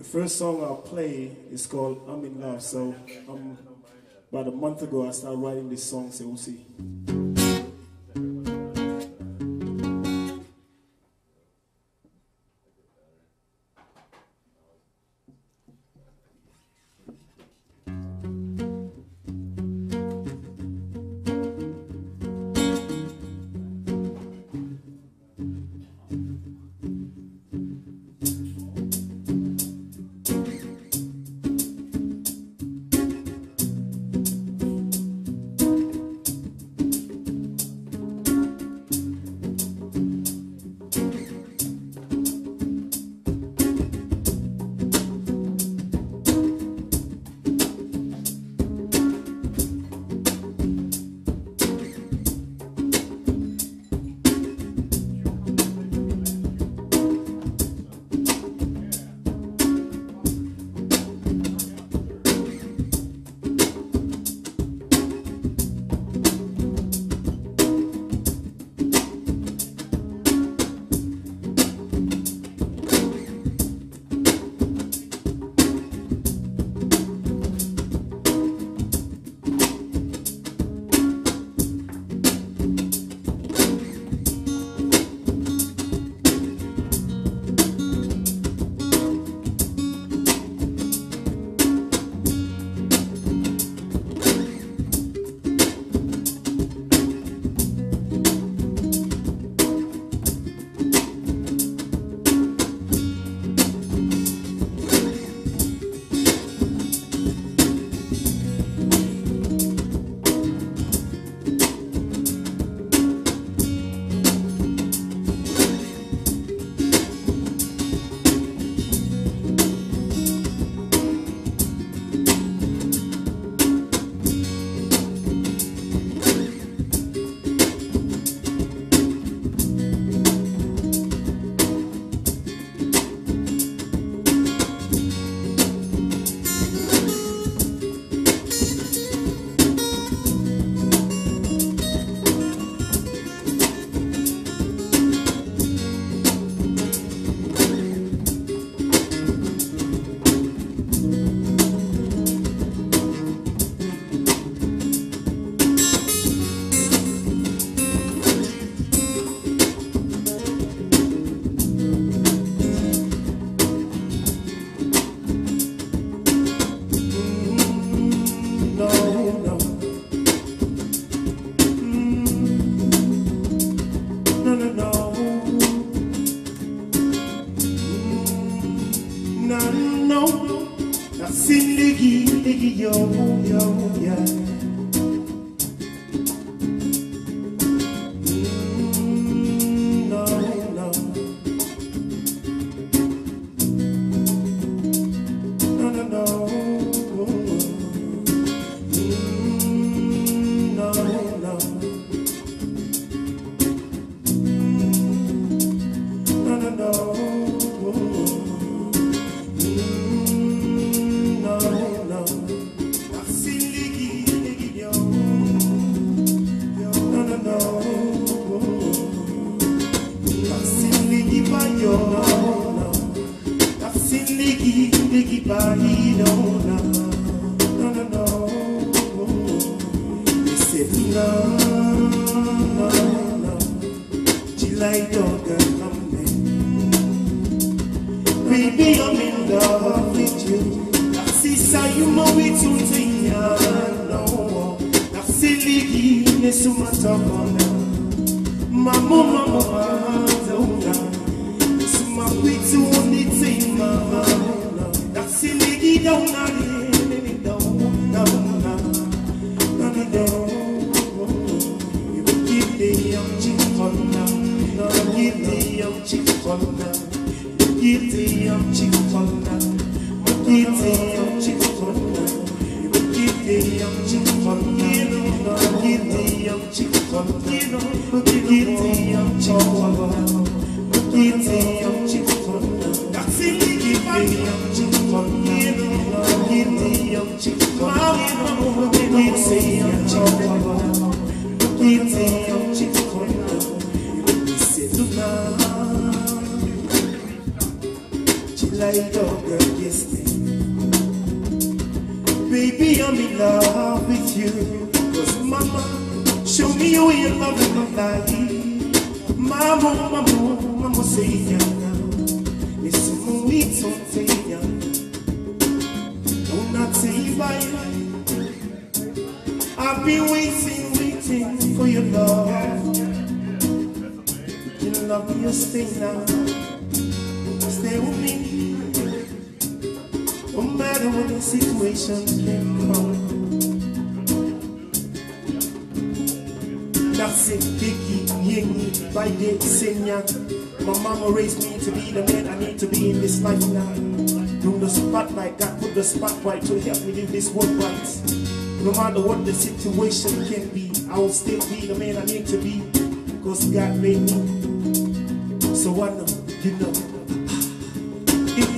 The first song I'll play is called I'm in Love. So um, about a month ago, I started writing this song, so we'll see. like dog Baby, I'm in love with you. Now, sister, you know we two things, no. Now, silly, you need so much of honor. My mama, chikona, yiti yam chikona, yiti yam chikona, yiti yam chikona, yiti yam chikona, yiti yam chikona, yiti yam chikona. like your girl kissed me. Baby, I'm in love with you. Cause mama, show me you in love and love like Mama, mama, mama, say ya now. It's mama, we don't say ya. Don't not say bye. I've been waiting, waiting for your love. You love me, you stay now. Stay with me. No matter what the situation can come. That's it, Vicky, Yingy, by day, Senya. My mama raised me to be the man I need to be in this life now. Do the spotlight, God put the spotlight to help me live this world right. No matter what the situation can be, I will still be the man I need to be. Cause God made me. So I know, you know.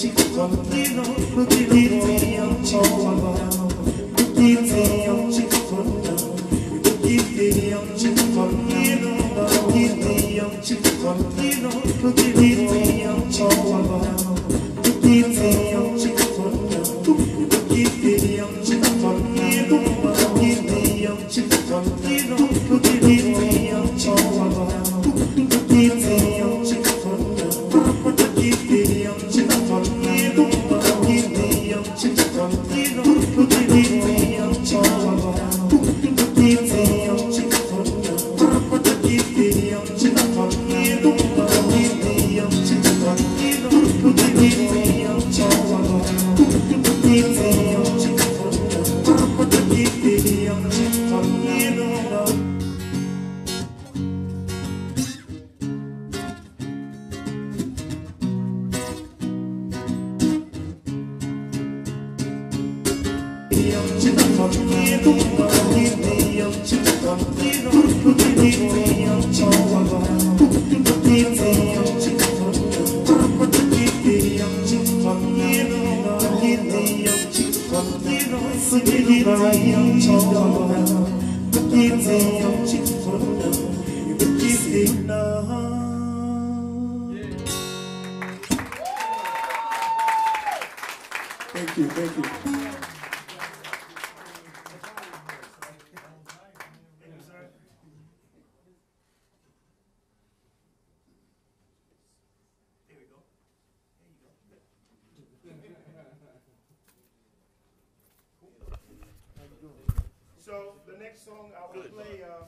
Chico, no tú. Song I will play, uh,